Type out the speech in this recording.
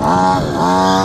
Ah, ah.